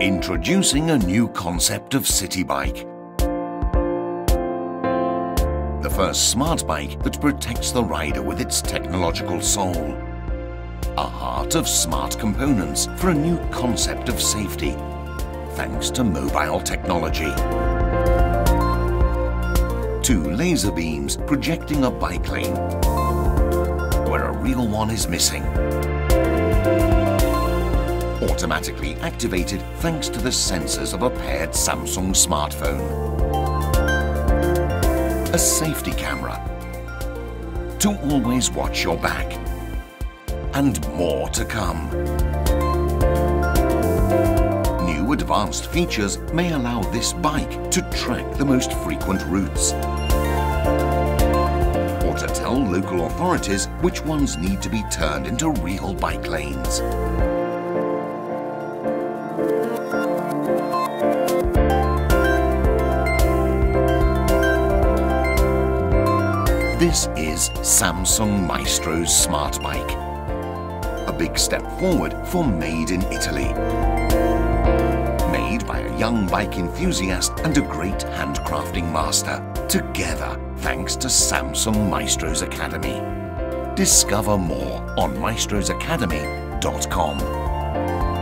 Introducing a new concept of city bike. The first smart bike that protects the rider with its technological soul. A heart of smart components for a new concept of safety, thanks to mobile technology. Two laser beams projecting a bike lane where a real one is missing automatically activated thanks to the sensors of a paired Samsung smartphone. A safety camera to always watch your back. And more to come. New advanced features may allow this bike to track the most frequent routes or to tell local authorities which ones need to be turned into real bike lanes. This is Samsung Maestro's smart bike. A big step forward for Made in Italy. Made by a young bike enthusiast and a great handcrafting master. Together, thanks to Samsung Maestros Academy. Discover more on maestrosacademy.com.